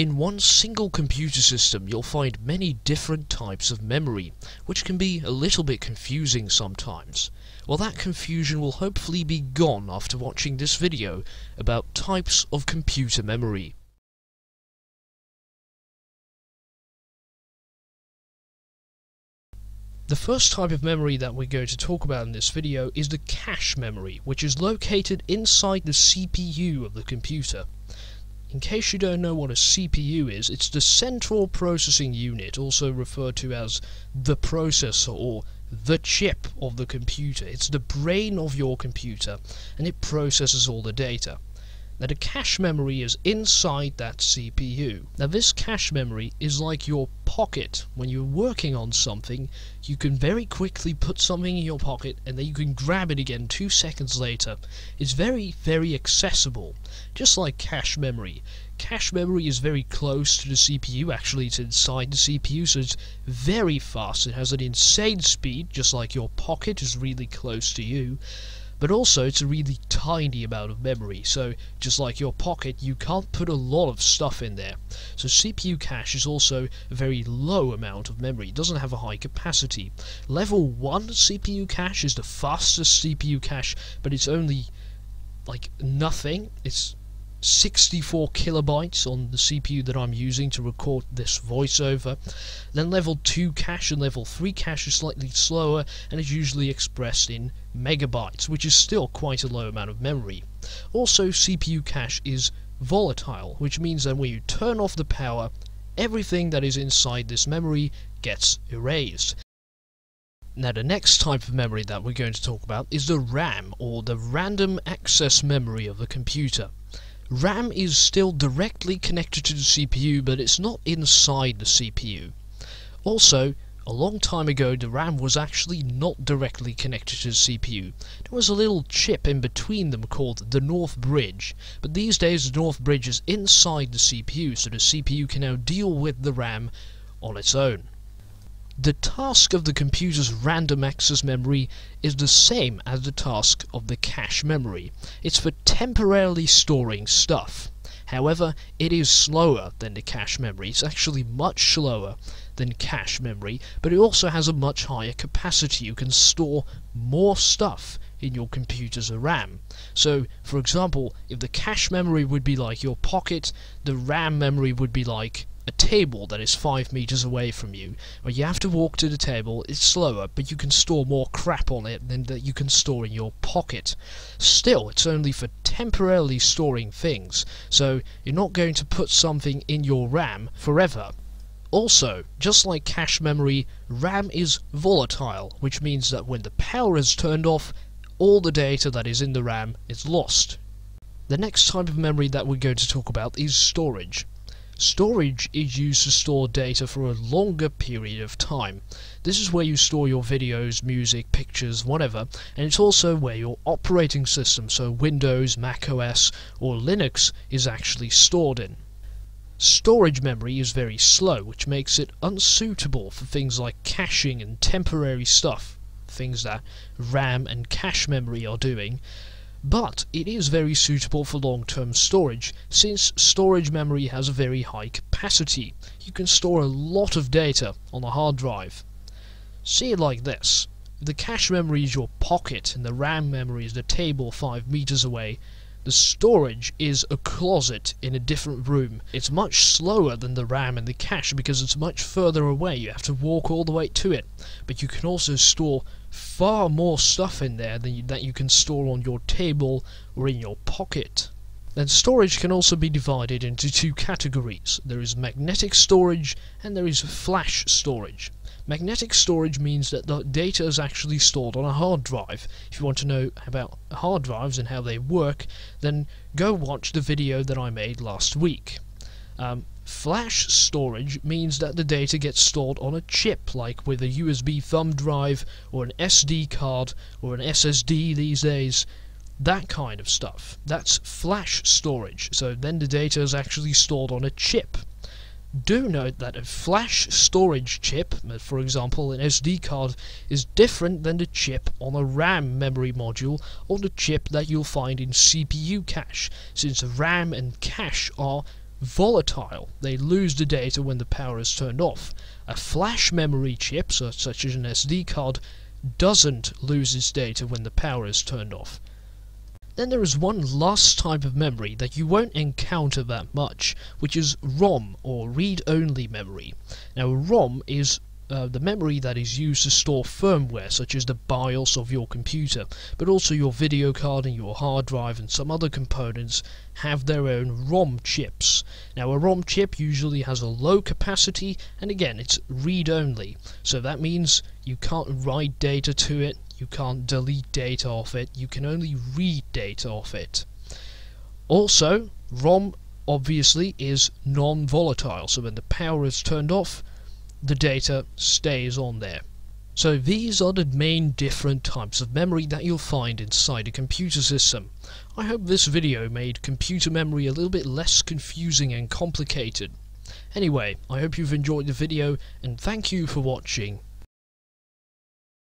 In one single computer system you'll find many different types of memory, which can be a little bit confusing sometimes. Well that confusion will hopefully be gone after watching this video about types of computer memory. The first type of memory that we're going to talk about in this video is the cache memory, which is located inside the CPU of the computer. In case you don't know what a CPU is, it's the Central Processing Unit, also referred to as the processor or the chip of the computer. It's the brain of your computer, and it processes all the data. Now the cache memory is inside that CPU. Now this cache memory is like your pocket. When you're working on something, you can very quickly put something in your pocket and then you can grab it again two seconds later. It's very, very accessible. Just like cache memory. Cache memory is very close to the CPU, actually it's inside the CPU, so it's very fast. It has an insane speed, just like your pocket is really close to you but also it's a really tiny amount of memory. So just like your pocket you can't put a lot of stuff in there. So CPU cache is also a very low amount of memory. It doesn't have a high capacity. Level 1 CPU cache is the fastest CPU cache but it's only like nothing. It's 64 kilobytes on the CPU that I'm using to record this voiceover. Then level 2 cache and level 3 cache is slightly slower and is usually expressed in megabytes, which is still quite a low amount of memory. Also, CPU cache is volatile, which means that when you turn off the power, everything that is inside this memory gets erased. Now the next type of memory that we're going to talk about is the RAM, or the random access memory of the computer. RAM is still directly connected to the CPU, but it's not inside the CPU. Also, a long time ago the RAM was actually not directly connected to the CPU. There was a little chip in between them called the North Bridge, but these days the North Bridge is inside the CPU, so the CPU can now deal with the RAM on its own. The task of the computer's random access memory is the same as the task of the cache memory. It's for temporarily storing stuff. However, it is slower than the cache memory. It's actually much slower than cache memory, but it also has a much higher capacity. You can store more stuff in your computer's RAM. So, for example, if the cache memory would be like your pocket, the RAM memory would be like a table that is 5 meters away from you, where you have to walk to the table, it's slower, but you can store more crap on it than that you can store in your pocket. Still, it's only for temporarily storing things, so you're not going to put something in your RAM forever. Also, just like cache memory, RAM is volatile, which means that when the power is turned off, all the data that is in the RAM is lost. The next type of memory that we're going to talk about is storage. Storage is used to store data for a longer period of time. This is where you store your videos, music, pictures, whatever, and it's also where your operating system, so Windows, Mac OS, or Linux, is actually stored in. Storage memory is very slow, which makes it unsuitable for things like caching and temporary stuff, things that RAM and cache memory are doing, but it is very suitable for long-term storage, since storage memory has a very high capacity. You can store a lot of data on a hard drive. See it like this. The cache memory is your pocket and the RAM memory is the table 5 meters away. The storage is a closet in a different room. It's much slower than the RAM and the cache because it's much further away. You have to walk all the way to it. But you can also store far more stuff in there than you, that you can store on your table or in your pocket. Then storage can also be divided into two categories. There is magnetic storage and there is flash storage. Magnetic storage means that the data is actually stored on a hard drive. If you want to know about hard drives and how they work, then go watch the video that I made last week. Um, flash storage means that the data gets stored on a chip, like with a USB thumb drive, or an SD card, or an SSD these days. That kind of stuff. That's flash storage, so then the data is actually stored on a chip. Do note that a flash storage chip, uh, for example an SD card, is different than the chip on a RAM memory module or the chip that you'll find in CPU cache, since RAM and cache are volatile. They lose the data when the power is turned off. A flash memory chip, such as an SD card, doesn't lose its data when the power is turned off. Then there is one last type of memory that you won't encounter that much, which is ROM or read-only memory. Now ROM is uh, the memory that is used to store firmware such as the BIOS of your computer, but also your video card and your hard drive and some other components have their own ROM chips. Now a ROM chip usually has a low capacity and again it's read-only, so that means you can't write data to it, you can't delete data off it, you can only read data off it. Also, ROM obviously is non-volatile, so when the power is turned off, the data stays on there. So these are the main different types of memory that you'll find inside a computer system. I hope this video made computer memory a little bit less confusing and complicated. Anyway, I hope you've enjoyed the video and thank you for watching.